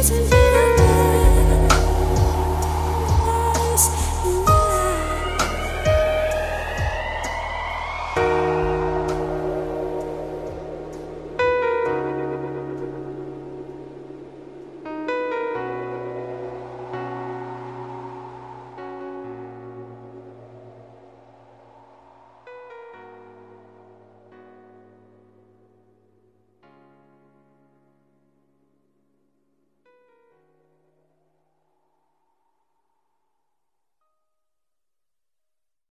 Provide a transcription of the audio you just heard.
isn't